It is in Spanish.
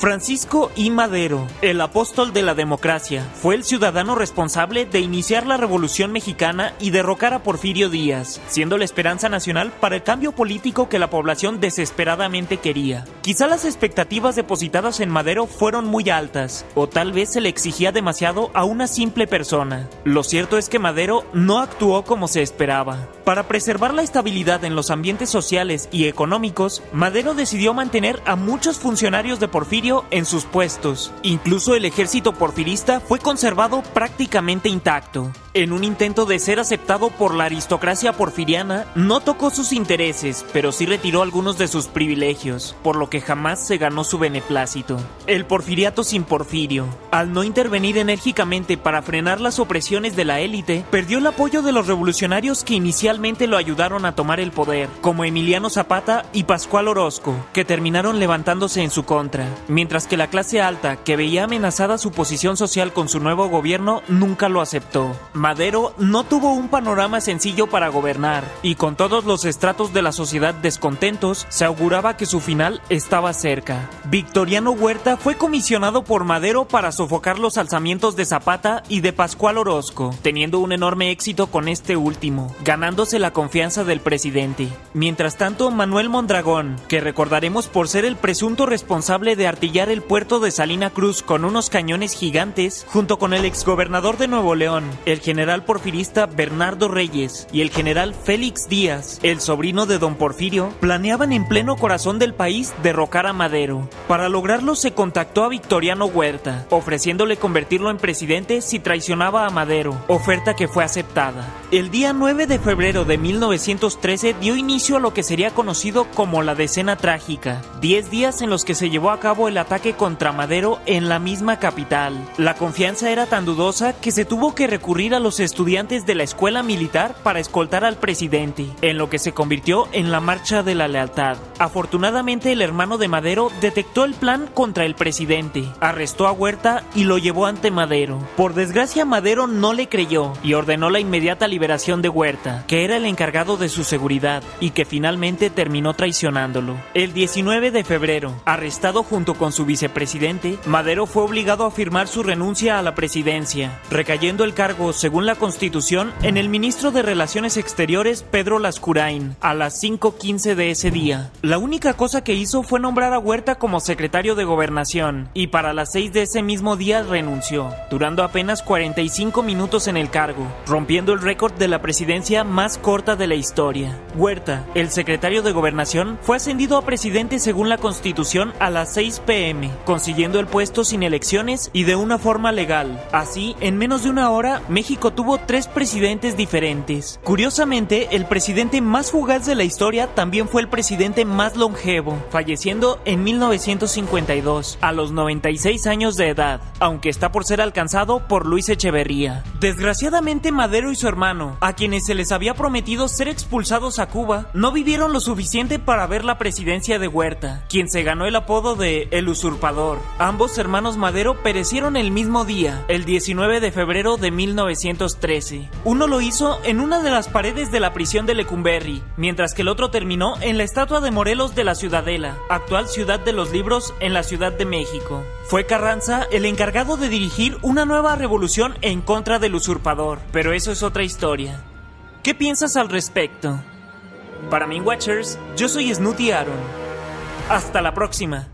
Francisco I. Madero, el apóstol de la democracia, fue el ciudadano responsable de iniciar la Revolución Mexicana y derrocar a Porfirio Díaz, siendo la esperanza nacional para el cambio político que la población desesperadamente quería. Quizá las expectativas depositadas en Madero fueron muy altas, o tal vez se le exigía demasiado a una simple persona. Lo cierto es que Madero no actuó como se esperaba. Para preservar la estabilidad en los ambientes sociales y económicos, Madero decidió mantener a muchos funcionarios de Porfirio en sus puestos. Incluso el ejército porfirista fue conservado prácticamente intacto. En un intento de ser aceptado por la aristocracia porfiriana, no tocó sus intereses, pero sí retiró algunos de sus privilegios, por lo que jamás se ganó su beneplácito. El porfiriato sin Porfirio, al no intervenir enérgicamente para frenar las opresiones de la élite, perdió el apoyo de los revolucionarios que inicialmente lo ayudaron a tomar el poder, como Emiliano Zapata y Pascual Orozco, que terminaron levantándose en su contra, mientras que la clase alta, que veía amenazada su posición social con su nuevo gobierno, nunca lo aceptó. Madero no tuvo un panorama sencillo para gobernar, y con todos los estratos de la sociedad descontentos, se auguraba que su final estaba cerca. Victoriano Huerta fue comisionado por Madero para sofocar los alzamientos de Zapata y de Pascual Orozco, teniendo un enorme éxito con este último, ganándose la confianza del presidente. Mientras tanto, Manuel Mondragón, que recordaremos por ser el presunto responsable de artillar el puerto de Salina Cruz con unos cañones gigantes, junto con el exgobernador de Nuevo León, el general porfirista Bernardo Reyes y el general Félix Díaz, el sobrino de don Porfirio, planeaban en pleno corazón del país derrocar a Madero. Para lograrlo se contactó a Victoriano Huerta, ofreciéndole convertirlo en presidente si traicionaba a Madero, oferta que fue aceptada. El día 9 de febrero de 1913 dio inicio a lo que sería conocido como la Decena Trágica, 10 días en los que se llevó a cabo el ataque contra Madero en la misma capital. La confianza era tan dudosa que se tuvo que recurrir a los estudiantes de la escuela militar para escoltar al presidente, en lo que se convirtió en la Marcha de la Lealtad. Afortunadamente el hermano de Madero detectó el plan contra el presidente, arrestó a Huerta y lo llevó ante Madero. Por desgracia Madero no le creyó y ordenó la inmediata liberación de Huerta, que era el encargado de su seguridad y que finalmente terminó traicionándolo. El 19 de febrero, arrestado junto con su vicepresidente, Madero fue obligado a firmar su renuncia a la presidencia, recayendo el cargo según la Constitución, en el ministro de Relaciones Exteriores Pedro Lascurain, a las 5.15 de ese día. La única cosa que hizo fue nombrar a Huerta como secretario de Gobernación, y para las 6 de ese mismo día renunció, durando apenas 45 minutos en el cargo, rompiendo el récord de la presidencia más corta de la historia. Huerta, el secretario de Gobernación, fue ascendido a presidente según la Constitución a las 6 pm, consiguiendo el puesto sin elecciones y de una forma legal. Así, en menos de una hora, México tuvo tres presidentes diferentes. Curiosamente, el presidente más fugaz de la historia también fue el presidente más longevo, falleciendo en 1952, a los 96 años de edad, aunque está por ser alcanzado por Luis Echeverría. Desgraciadamente, Madero y su hermano, a quienes se les había prometido ser expulsados a Cuba, no vivieron lo suficiente para ver la presidencia de Huerta, quien se ganó el apodo de El Usurpador. Ambos hermanos Madero perecieron el mismo día, el 19 de febrero de 1913. Uno lo hizo en una de las paredes de la prisión de Lecumberri, mientras que el otro terminó en la estatua de Morelos de la Ciudadela, actual ciudad de los libros en la Ciudad de México. Fue Carranza el encargado de dirigir una nueva revolución en contra del usurpador, pero eso es otra ¿Qué piensas al respecto? Para mí, Watchers, yo soy Snooty Aaron. Hasta la próxima.